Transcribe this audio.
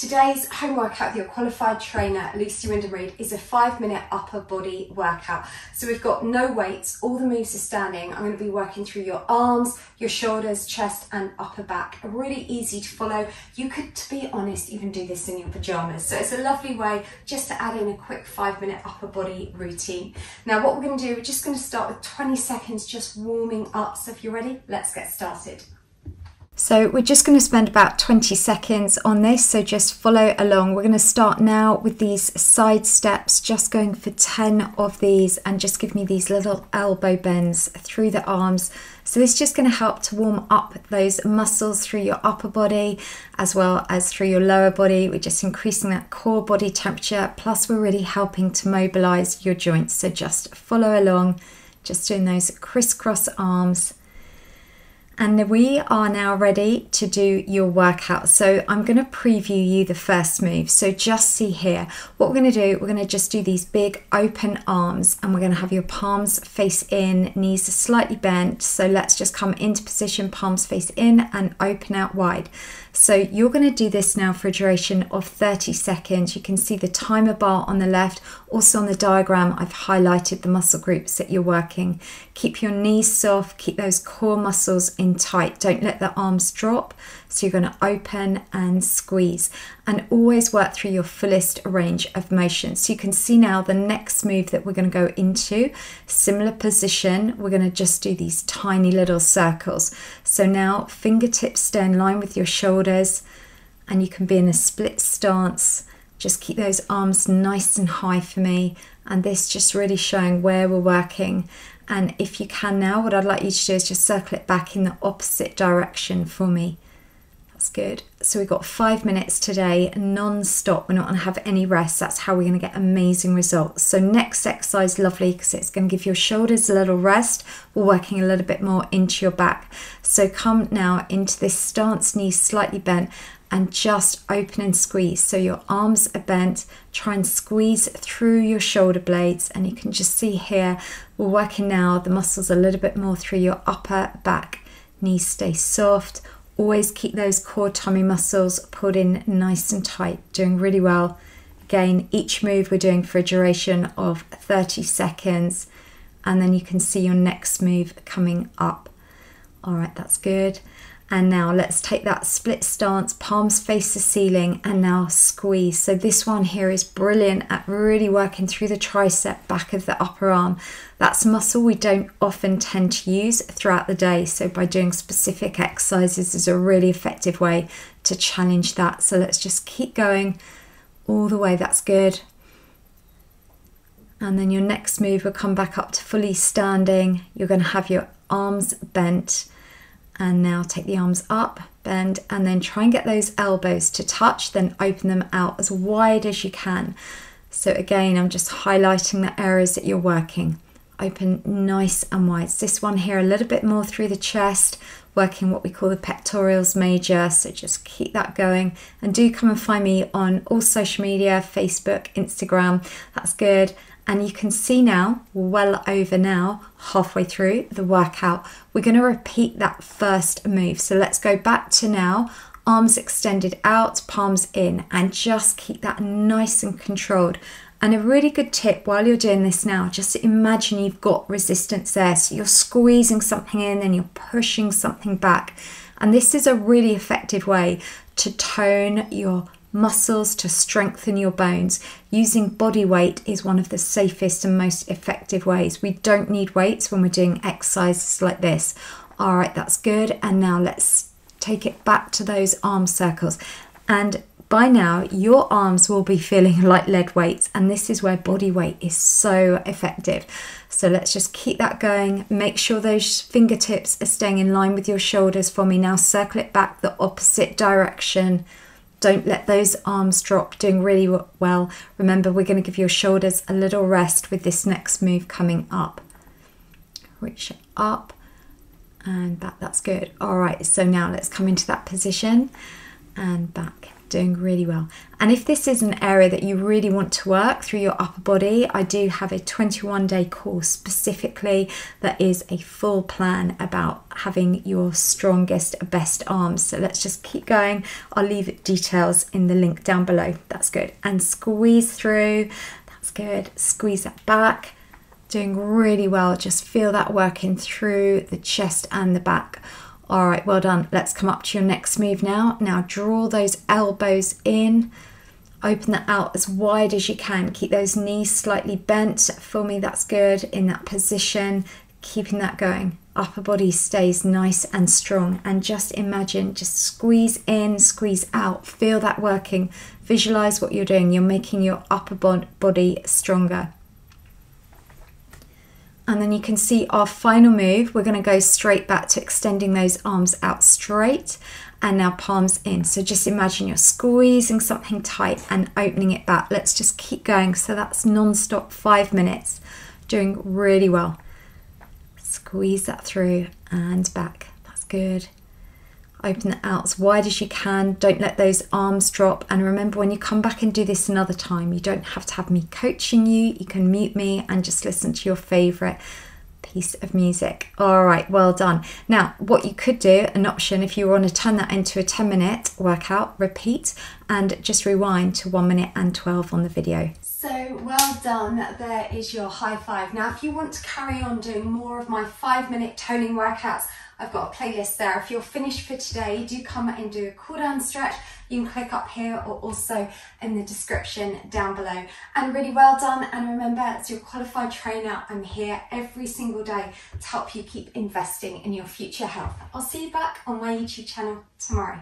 Today's home workout with your qualified trainer, Lucy Wyndham-Read, is a five minute upper body workout. So we've got no weights, all the moves are standing. I'm going to be working through your arms, your shoulders, chest, and upper back. Really easy to follow. You could, to be honest, even do this in your pajamas. So it's a lovely way just to add in a quick five minute upper body routine. Now, what we're going to do, we're just going to start with 20 seconds just warming up. So if you're ready, let's get started. So we're just going to spend about 20 seconds on this, so just follow along. We're going to start now with these side steps, just going for 10 of these and just give me these little elbow bends through the arms. So this is just going to help to warm up those muscles through your upper body as well as through your lower body. We're just increasing that core body temperature, plus we're really helping to mobilize your joints. So just follow along, just doing those crisscross arms and we are now ready to do your workout. So I'm going to preview you the first move. So just see here, what we're going to do, we're going to just do these big open arms and we're going to have your palms face in, knees slightly bent. So let's just come into position, palms face in and open out wide. So you're going to do this now for a duration of 30 seconds. You can see the timer bar on the left. Also on the diagram, I've highlighted the muscle groups that you're working. Keep your knees soft, keep those core muscles in tight. Don't let the arms drop. So you're going to open and squeeze and always work through your fullest range of motion. So you can see now the next move that we're going to go into, similar position, we're going to just do these tiny little circles. So now fingertips stay in line with your shoulders and you can be in a split stance. Just keep those arms nice and high for me. And this just really showing where we're working. And if you can now, what I'd like you to do is just circle it back in the opposite direction for me. That's good. So we've got five minutes today, non-stop. We're not going to have any rest. That's how we're going to get amazing results. So next exercise, lovely, because it's going to give your shoulders a little rest. We're working a little bit more into your back. So come now into this stance, knees slightly bent, and just open and squeeze. So your arms are bent. Try and squeeze through your shoulder blades. And you can just see here, we're working now the muscles a little bit more through your upper back. Knees stay soft Always keep those core tummy muscles pulled in nice and tight, doing really well. Again, each move we're doing for a duration of 30 seconds, and then you can see your next move coming up. All right, that's good. And now let's take that split stance, palms face the ceiling, and now squeeze. So this one here is brilliant at really working through the tricep, back of the upper arm. That's muscle we don't often tend to use throughout the day. So by doing specific exercises is a really effective way to challenge that. So let's just keep going all the way. That's good. And then your next move will come back up to fully standing. You're going to have your arms bent and now take the arms up, bend, and then try and get those elbows to touch, then open them out as wide as you can. So again, I'm just highlighting the areas that you're working. Open nice and wide. So this one here a little bit more through the chest, working what we call the pectorals major. So just keep that going. And do come and find me on all social media, Facebook, Instagram. That's good. And you can see now, well over now, halfway through the workout, we're going to repeat that first move. So let's go back to now, arms extended out, palms in, and just keep that nice and controlled. And a really good tip while you're doing this now, just imagine you've got resistance there. So you're squeezing something in and you're pushing something back. And this is a really effective way to tone your muscles to strengthen your bones. Using body weight is one of the safest and most effective ways. We don't need weights when we're doing exercises like this. All right, that's good. And now let's take it back to those arm circles. And by now, your arms will be feeling like lead weights, and this is where body weight is so effective. So let's just keep that going. Make sure those fingertips are staying in line with your shoulders for me. Now, circle it back the opposite direction. Don't let those arms drop, doing really well. Remember, we're going to give your shoulders a little rest with this next move coming up. Reach up and back, that's good. All right, so now let's come into that position and back. Doing really well. And if this is an area that you really want to work through your upper body, I do have a 21 day course specifically that is a full plan about having your strongest, best arms. So let's just keep going. I'll leave details in the link down below. That's good. And squeeze through. That's good. Squeeze that back. Doing really well. Just feel that working through the chest and the back. All right, well done. Let's come up to your next move now. Now draw those elbows in. Open that out as wide as you can. Keep those knees slightly bent for me. That's good in that position. Keeping that going. Upper body stays nice and strong. And just imagine, just squeeze in, squeeze out. Feel that working. Visualize what you're doing. You're making your upper body stronger. And then you can see our final move. We're going to go straight back to extending those arms out straight and now palms in. So just imagine you're squeezing something tight and opening it back. Let's just keep going. So that's non-stop five minutes. Doing really well. Squeeze that through and back. That's good. Open it out as wide as you can. Don't let those arms drop. And remember, when you come back and do this another time, you don't have to have me coaching you. You can mute me and just listen to your favorite piece of music. All right, well done. Now, what you could do, an option, if you want to turn that into a 10 minute workout, repeat and just rewind to 1 minute and 12 on the video. So well done, there is your high five. Now, if you want to carry on doing more of my five minute toning workouts, I've got a playlist there. If you're finished for today, do come and do a cool down stretch. You can click up here or also in the description down below. And really well done. And remember, as your qualified trainer, I'm here every single day to help you keep investing in your future health. I'll see you back on my YouTube channel tomorrow.